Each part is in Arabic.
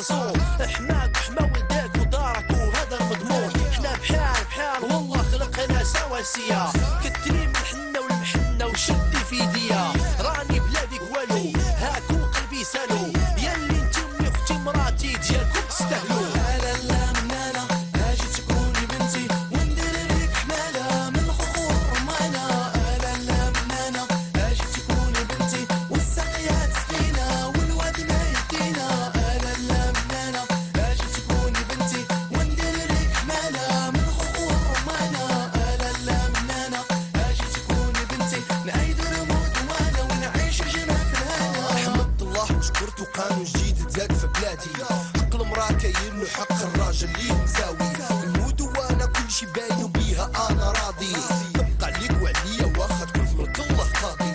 مرسوم حماك حما وداك ودارك وهذا المضمون احنا بحال بحال والله خلقنا سوا قانون جديد تزاد في بلادي حق المرأة كاين حق الراجل ليه مساوي نموت وانا كلشي باين بيها انا راضي تبقى عليك وعليا واخا تكون في ملك الله قاضي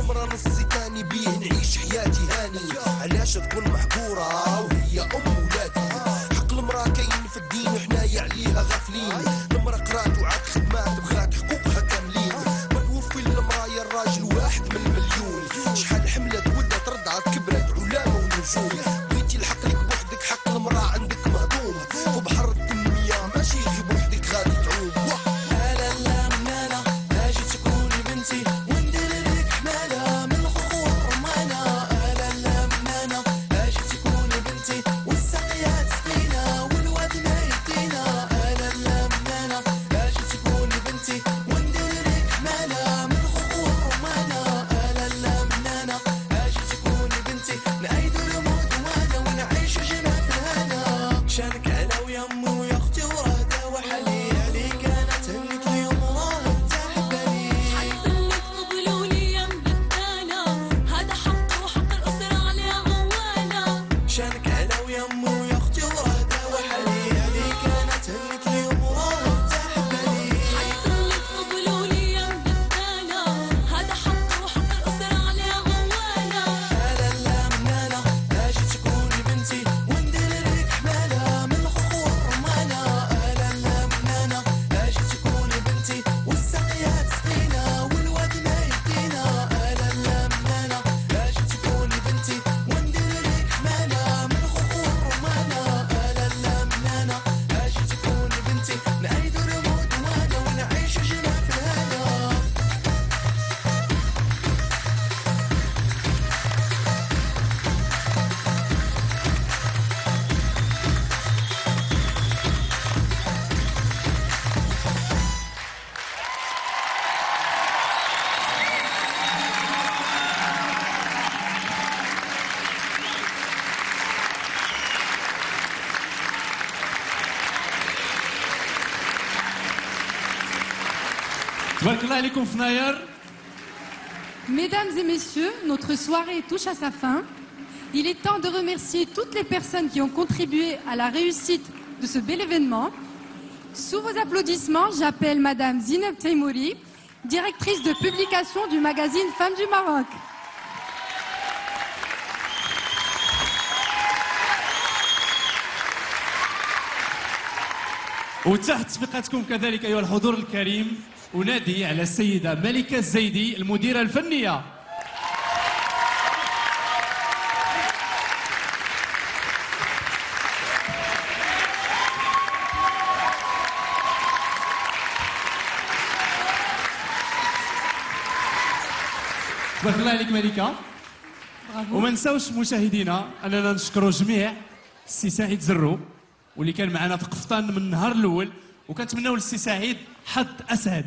المرأة نصي تاني بيه نعيش حياتي هاني علاش تكون محقورة وهي ام ولادي حق المرأة كاين في الدين وحنايا عليها غافلين عشانك هلا ويمو Mesdames et messieurs, notre soirée touche à sa fin. Il est temps de remercier toutes les personnes qui ont contribué à la réussite de ce bel événement. Sous vos applaudissements, j'appelle Madame Zineb Taymouri, directrice de publication du magazine Femmes du Maroc. أنادي على السيدة ملكة الزيدي المديرة الفنية بارك الله عليك ملكه وما نساوش مشاهدينا اننا نشكر جميع السي سعيد زرو واللي كان معنا في قفطان من النهار الاول وكنتمناو للسي سعيد حظ اسعد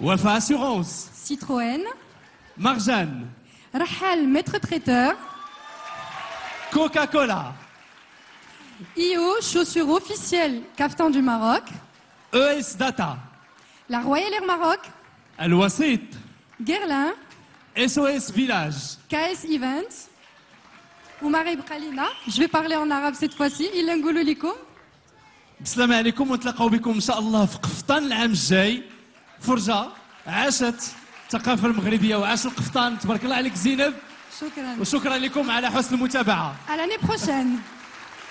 Wafa Assurance. Citroën. Marjan Rahal, maître traiteur. Coca-Cola. IO, chaussures officielles, Captain du Maroc. ES Data. La Royal Air Maroc. al Guerlain. SOS Village. KS Events. Oumar Khalina Je vais parler en arabe cette fois-ci. Il بسلام عليكم alikum, بكم tlaqaw inshallah, فرجه عاشت الثقافه المغربيه وعاش القفطان تبارك الله عليك زينب شكرا وشكرا لكم على حسن المتابعه على ني بروشين